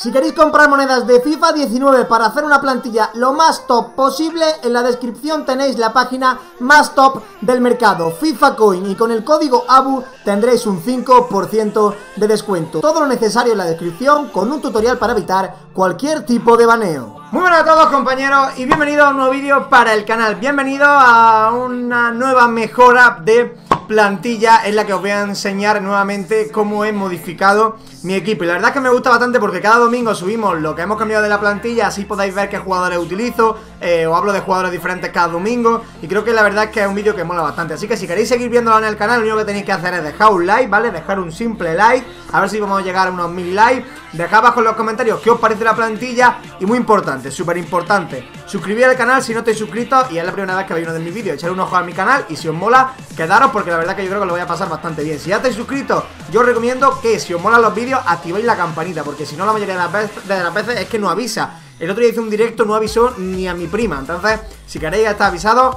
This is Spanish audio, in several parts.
Si queréis comprar monedas de FIFA 19 para hacer una plantilla lo más top posible, en la descripción tenéis la página más top del mercado, FIFA Coin, y con el código ABU tendréis un 5% de descuento. Todo lo necesario en la descripción con un tutorial para evitar cualquier tipo de baneo. Muy buenas a todos compañeros y bienvenidos a un nuevo vídeo para el canal. Bienvenido a una nueva mejora de plantilla en la que os voy a enseñar nuevamente cómo he modificado mi equipo. Y la verdad es que me gusta bastante porque cada domingo subimos lo que hemos cambiado de la plantilla, así podéis ver qué jugadores utilizo, eh, o hablo de jugadores diferentes cada domingo. Y creo que la verdad es que es un vídeo que mola bastante. Así que si queréis seguir viéndolo en el canal, lo único que tenéis que hacer es dejar un like, ¿vale? Dejar un simple like, a ver si vamos a llegar a unos mil likes. Dejad abajo en los comentarios qué os parece la plantilla. Y muy importante, súper importante, suscribir al canal si no estáis suscritos y es la primera vez que veis uno de mis vídeos. Echar un ojo a mi canal y si os mola, quedaros porque la verdad que yo creo que lo voy a pasar bastante bien. Si ya estáis suscritos, yo os recomiendo que si os molan los vídeos, activéis la campanita porque si no la mayoría de las, veces, es que no avisa. El otro día hice un directo, no avisó ni a mi prima. Entonces, si queréis estar avisados,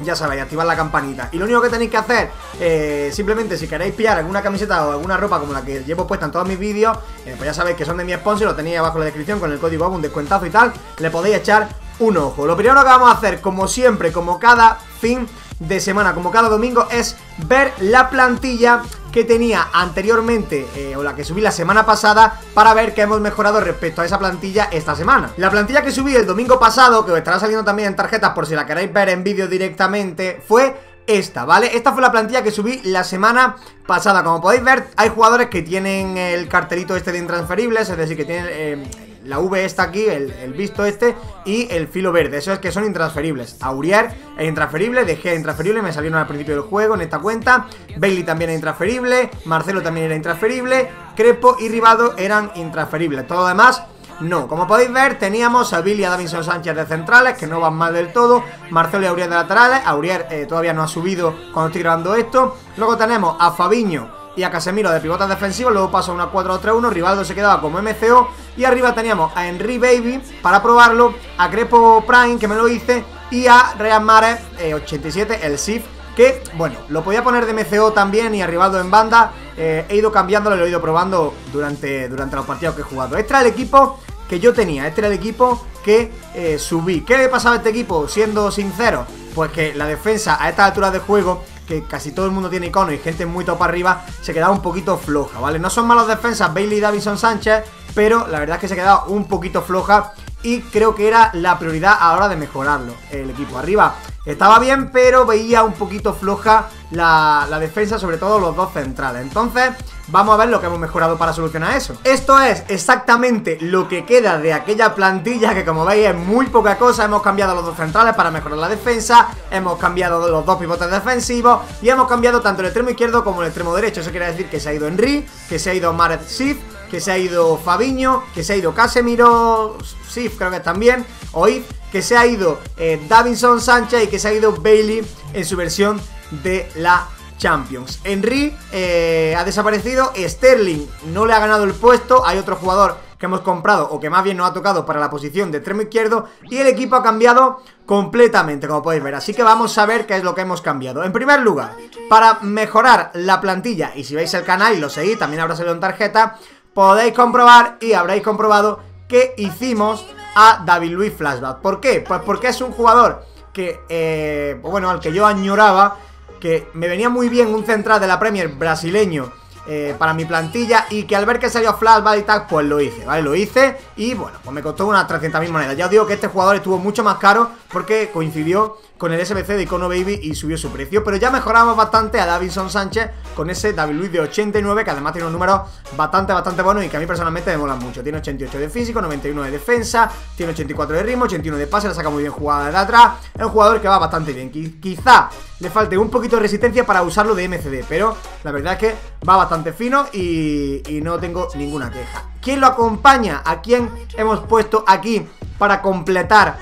ya sabéis, activar la campanita. Y lo único que tenéis que hacer, eh, simplemente si queréis pillar alguna camiseta o alguna ropa como la que llevo puesta en todos mis vídeos, eh, pues ya sabéis que son de mi sponsor, lo tenéis abajo en la descripción con el código un descuentazo y tal, le podéis echar un ojo. Lo primero que vamos a hacer, como siempre, como cada fin de semana, como cada domingo, es ver la plantilla que tenía anteriormente eh, o la que subí la semana pasada para ver qué hemos mejorado respecto a esa plantilla esta semana. La plantilla que subí el domingo pasado, que os estará saliendo también en tarjetas por si la queréis ver en vídeo directamente, fue esta, ¿vale? Esta fue la plantilla que subí la semana pasada Como podéis ver, hay jugadores que tienen el cartelito este de intransferibles Es decir, que tienen eh, la V está aquí, el, visto este y el filo verde, eso es que son intransferibles. Aurier es intransferible, dejé intransferible, me salieron al principio del juego en esta cuenta. Bailey también es intransferible, Marcelo también era intransferible, Crepo y Ribado eran intransferibles. Todo lo demás no, como podéis ver, teníamos a Billy y a Davinson Sánchez de centrales, que no van mal del todo. Marcelo y Aurier de laterales. Aurier eh, todavía no ha subido cuando estoy grabando esto. Luego tenemos a Fabiño y a Casemiro de pivotas defensivos. Luego pasó a una 4-3-1. Rivaldo se quedaba como MCO. Y arriba teníamos a Henry Baby para probarlo. A Crepo Prime, que me lo hice. Y a Real Mares 87, eh, el SIF. Que, bueno, lo podía poner de MCO también y a Rivaldo en banda. Eh, he ido cambiándolo lo he ido probando durante, durante los partidos que he jugado. Este era el equipo que yo tenía. Este era el equipo que eh, subí. ¿Qué le pasaba a este equipo? Siendo sincero, pues que la defensa a esta altura de juego que casi todo el mundo tiene icono y gente muy top arriba, se quedaba un poquito floja, ¿vale? No son malos defensas Bailey Davison Sánchez, pero la verdad es que se quedaba un poquito floja y creo que era la prioridad a la hora de mejorarlo. El equipo arriba estaba bien, pero veía un poquito floja la, la defensa, sobre todo los dos centrales. Entonces Vamos a ver lo que hemos mejorado para solucionar eso. Esto es exactamente lo que queda de aquella plantilla que como veis es muy poca cosa. Hemos cambiado los dos centrales para mejorar la defensa Hemos cambiado los dos pivotes defensivos Y hemos cambiado tanto el extremo izquierdo como el extremo derecho. Eso quiere decir que se ha ido Henry, que se ha ido Maret Sif Que se ha ido Fabiño, que se ha ido Casemiro Sif creo que también Oíd, que se ha ido eh, Davinson Sánchez y que se ha ido Bailey en su versión de la Champions. Henry eh, ha desaparecido, Sterling no le ha ganado el puesto, hay otro jugador que hemos comprado o que más bien nos ha tocado para la posición de extremo izquierdo y el equipo ha cambiado completamente, como podéis ver. Así que vamos a ver qué es lo que hemos cambiado. En primer lugar, para mejorar la plantilla, y si veis el canal y lo seguís, también habrá salido en tarjeta, podéis comprobar y habréis comprobado que hicimos a David Luis Flashback. ¿Por qué? Pues porque es un jugador que, eh, bueno, al que yo añoraba que me venía muy bien un central de la Premier brasileño eh, para mi plantilla y que al ver que salió Flash y Tag, pues lo hice, ¿vale? Lo hice y bueno, pues me costó unas 300.000 monedas. Ya os digo que este jugador estuvo mucho más caro porque coincidió con el SBC de Icono Baby y subió su precio. Pero ya mejoramos bastante a Davidson Sánchez con ese David Luis de 89, que además tiene un número bastante, bastante bueno y que a mí personalmente me molan mucho. Tiene 88 de físico, 91 de defensa, tiene 84 de ritmo, 81 de pase, le saca muy bien jugada de atrás. Es un jugador que va bastante bien. Quizá le falte un poquito de resistencia para usarlo de MCD, pero la verdad es que va bastante fino y, y no tengo ninguna queja. ¿Quién lo acompaña? ¿A quién hemos puesto aquí para completar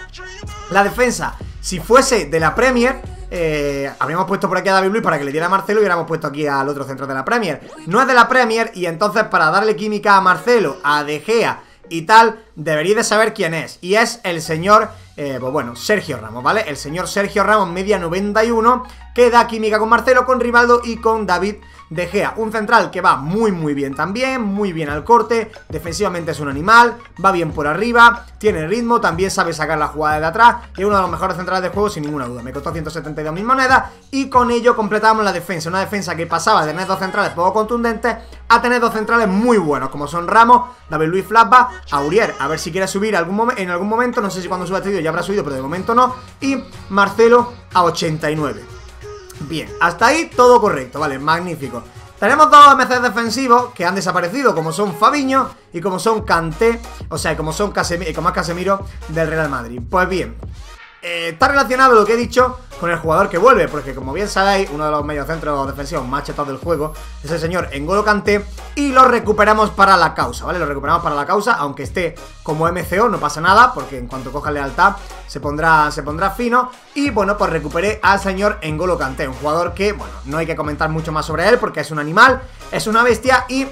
la defensa? Si fuese de la Premier, eh, habríamos puesto por aquí a David Luis para que le diera a Marcelo y hubiéramos puesto aquí al otro centro de la Premier. No es de la Premier y entonces para darle química a Marcelo, a De Gea y tal, deberíais de saber quién es. Y es el señor, eh, pues bueno, Sergio Ramos, ¿vale? El señor Sergio Ramos, media 91, que da química con Marcelo, con Rivaldo y con David de Gea, un central que va muy muy bien también, muy bien al corte, defensivamente es un animal, va bien por arriba, tiene ritmo, también sabe sacar la jugada de atrás. Es uno de los mejores centrales de juego sin ninguna duda. Me costó 172 mil monedas y con ello completamos la defensa, una defensa que pasaba de tener dos centrales poco contundentes a tener dos centrales muy buenos, como son Ramos, David Luis Flapa, Aurier, a ver si quiere subir en algún momento, no sé si cuando suba este vídeo ya habrá subido, pero de momento no, y Marcelo a 89. Bien, hasta ahí todo correcto, vale, magnífico tenemos dos MC defensivos que han desaparecido, como son Fabiño y como son Kanté, o sea, como son Casemiro, como es Casemiro del Real Madrid. Pues bien, eh, está relacionado lo que he dicho con el jugador que vuelve, porque como bien sabéis, uno de los mediocentros defensivos más chetados del juego es el señor Engolo Kanté y lo recuperamos para la causa, ¿vale? Lo recuperamos para la causa, aunque esté como MCO, no pasa nada, porque en cuanto coja lealtad se pondrá, se pondrá fino y bueno, pues recuperé al señor Engolo Kanté, un jugador que, bueno, no hay que comentar mucho más sobre él porque es un animal, es una bestia y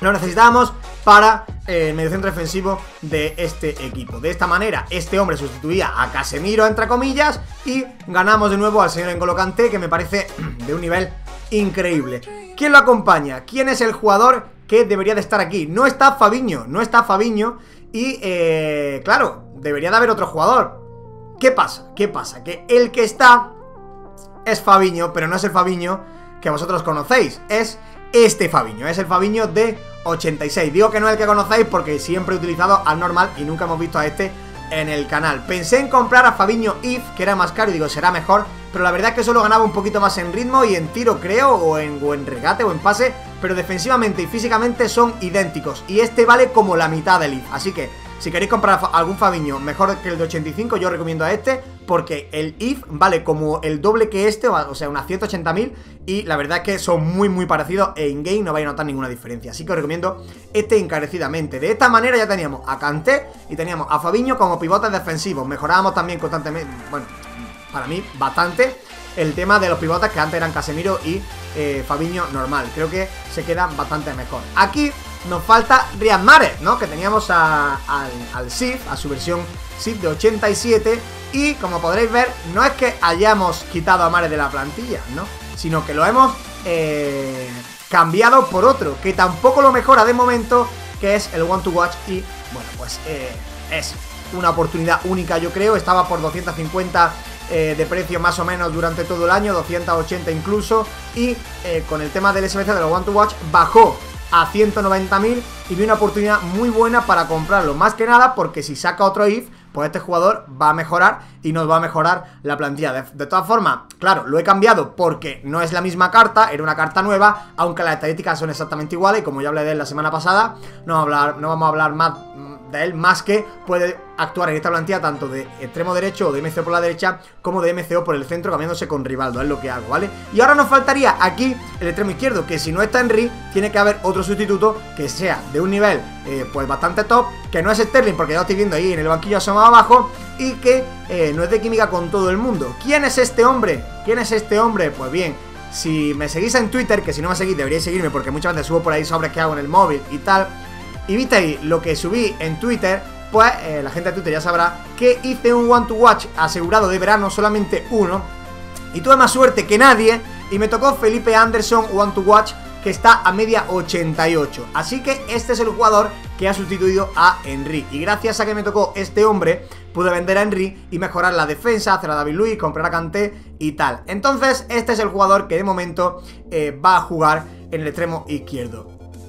lo necesitamos para eh, el mediocentro defensivo de este equipo. De esta manera, este hombre sustituía a Casemiro, entre comillas, y ganamos de nuevo al señor N'Golo que me parece de un nivel increíble. ¿Quién lo acompaña? ¿Quién es el jugador que debería de estar aquí? No está Fabiño, no está Fabiño, y eh, claro, debería de haber otro jugador. ¿Qué pasa? ¿Qué pasa? Que el que está es Fabiño, pero no es el Fabiño que vosotros conocéis, es este Fabiño, es el Fabiño de 86. Digo que no es el que conocéis porque siempre he utilizado al normal y nunca hemos visto a este en el canal. Pensé en comprar a Fabiño If, que era más caro y digo, será mejor, pero la verdad es que solo ganaba un poquito más en ritmo y en tiro creo, o en, o en regate o en pase, pero defensivamente y físicamente son idénticos. Y este vale como la mitad del If, así que si queréis comprar algún Fabiño mejor que el de 85, yo recomiendo a este, porque el IF vale como el doble que este, o sea, unas 180.000, y la verdad es que son muy muy parecidos e in-game no vais a notar ninguna diferencia. Así que os recomiendo este encarecidamente. De esta manera ya teníamos a Kanté y teníamos a Fabiño como pivotes defensivos. Mejorábamos también constantemente, bueno, para mí bastante el tema de los pivotes que antes eran Casemiro y eh, Fabiño normal. Creo que se quedan bastante mejor. Aquí nos falta Riyad Mahrez, ¿no? Que teníamos al, al SIF, a su versión SIF de 87 y como podréis ver, no es que hayamos quitado a Mahrez de la plantilla, ¿no? Sino que lo hemos eh, cambiado por otro, que tampoco lo mejora de momento, que es el One to Watch y, bueno, pues eh, es una oportunidad única yo creo, estaba por 250 eh, de precio más o menos durante todo el año, 280 incluso, y con el tema del SBC de los One to Watch bajó a 190.000 y vi una oportunidad muy buena para comprarlo. Más que nada porque si saca otro IF, pues este jugador va a mejorar y nos va a mejorar la plantilla. De, todas formas, claro, lo he cambiado porque no es la misma carta, era una carta nueva, aunque las estadísticas son exactamente iguales y como ya hablé de él la semana pasada, no hablar, no vamos a hablar más de él, más que puede actuar en esta plantilla tanto de extremo derecho o de MCO por la derecha como de MCO por el centro cambiándose con Rivaldo, es lo que hago, ¿vale? Y ahora nos faltaría aquí el extremo izquierdo, que si no está Henry, tiene que haber otro sustituto que sea de un nivel eh, pues bastante top, que no es Sterling porque ya lo estoy viendo ahí en el banquillo asomado abajo y que eh, no es de química con todo el mundo. ¿Quién es este hombre? ¿Quién es este hombre? Pues bien, si me seguís en Twitter, que si no me seguís deberíais seguirme porque muchas veces subo por ahí sobre qué hago en el móvil y tal, y visteis lo que subí en Twitter, pues eh, la gente de Twitter ya sabrá que hice un One to Watch asegurado de verano, solamente uno, y tuve más suerte que nadie, y me tocó Felipe Anderson One to Watch, que está a media 88. Así que este es el jugador que ha sustituido a Henry. Y gracias a que me tocó este hombre, pude vender a Henry y mejorar la defensa, hacer a David Luis, comprar a Kanté y tal. Entonces, este es el jugador que de momento eh, va a jugar en el extremo izquierdo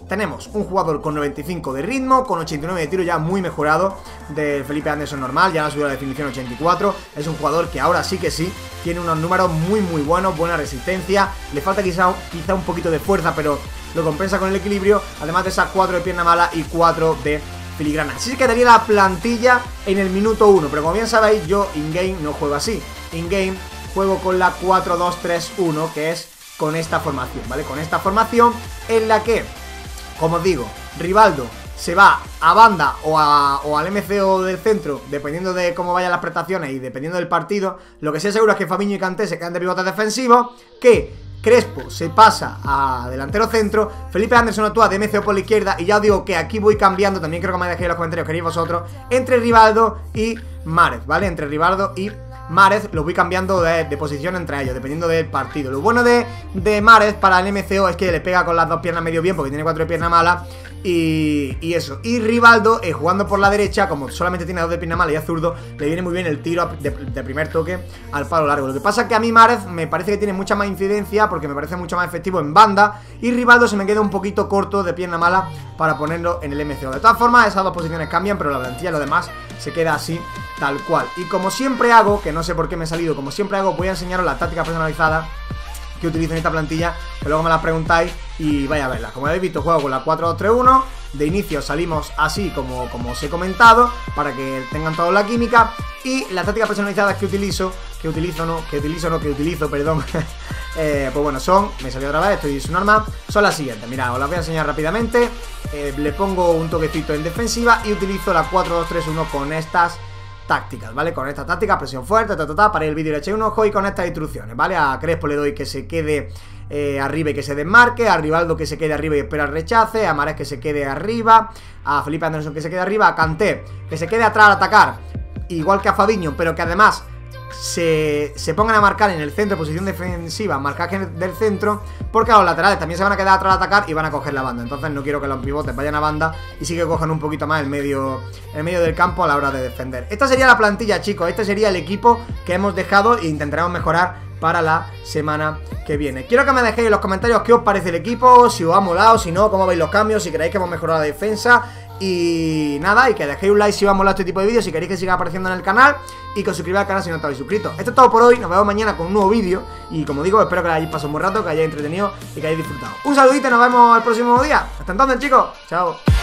tenemos un jugador con 95 de ritmo, con 89 de tiro ya muy mejorado de Felipe Anderson normal, ya no ha la definición 84, es un jugador que ahora sí que sí, tiene unos números muy muy buenos, buena resistencia, le falta quizá, quizá un poquito de fuerza, pero lo compensa con el equilibrio, además de esas 4 de pierna mala y 4 de filigrana. Así que tenía la plantilla en el minuto 1, pero como bien sabéis, yo in-game no juego así. In-game juego con la 4-2-3-1, que es con esta formación, ¿vale? Con esta formación en la que como os digo, Rivaldo se va a banda o, al MCO del centro, dependiendo de cómo vayan las prestaciones y dependiendo del partido. Lo que sí seguro es que Fabinho y Canté se quedan de pivotes defensivos, que Crespo se pasa a delantero centro, Felipe Anderson actúa de MCO por la izquierda y ya os digo que aquí voy cambiando, también creo que me dejéis en los comentarios, queréis vosotros, entre Rivaldo y Márez, ¿vale? Entre Rivaldo y Marez los voy cambiando de, posición entre ellos, dependiendo del partido. Lo bueno de, de Marez para el MCO es que le pega con las dos piernas medio bien, porque tiene cuatro piernas malas. Y, y, eso. Y Rivaldo, eh, jugando por la derecha, como solamente tiene dos de pierna mala y es zurdo, le viene muy bien el tiro de, primer toque al palo largo. Lo que pasa es que a mí Marez me parece que tiene mucha más incidencia porque me parece mucho más efectivo en banda. Y Rivaldo se me queda un poquito corto de pierna mala para ponerlo en el MCO. De todas formas, esas dos posiciones cambian, pero la plantilla, lo demás, se queda así, tal cual. Y como siempre hago, que no sé por qué me he salido, como siempre hago, voy a enseñaros la táctica personalizada que utilizo en esta plantilla, que luego me la preguntáis y vaya a verla. Como habéis visto, juego con la 4-2-3-1. De inicio salimos así como, como os he comentado, para que tengan toda la química. Y las tácticas personalizadas que utilizo, que utilizo no, que utilizo no, que utilizo, perdón. eh, pues bueno, son, me salió otra vez, estoy es un arma, son las siguientes. Mira, os las voy a enseñar rápidamente. Eh, le pongo un toquecito en defensiva y utilizo la 4-2-3-1 con estas tácticas, ¿vale? Con esta táctica, presión fuerte, ta, ta, ta, para el vídeo le echéis un ojo y con estas instrucciones, ¿vale? A Crespo le doy que se quede eh, arriba y que se desmarque, a Rivaldo que se quede arriba y espera el rechace, a Mares que se quede arriba, a Felipe Anderson que se quede arriba, a Canté que se quede atrás al atacar, igual que a Fabiño, pero que además se, pongan a marcar en el centro, posición defensiva, marcaje del centro, porque a los laterales también se van a quedar atrás a atacar y van a coger la banda. Entonces no quiero que los pivotes vayan a banda y sí que cojan un poquito más el medio, el medio del campo a la hora de defender. Esta sería la plantilla, chicos. Este sería el equipo que hemos dejado e intentaremos mejorar para la semana que viene. Quiero que me dejéis en los comentarios qué os parece el equipo, si os ha molado, si no, cómo veis los cambios, si creéis que hemos mejorado la defensa y nada, y que dejéis un like si os ha molado este tipo de vídeos, si queréis que siga apareciendo en el canal y que os suscribáis al canal si no estáis suscritos. Esto es todo por hoy, nos vemos mañana con un nuevo vídeo y como digo, espero que hayáis pasado un buen rato, que hayáis entretenido y que hayáis disfrutado. Un saludito y nos vemos el próximo día. Hasta entonces chicos, chao.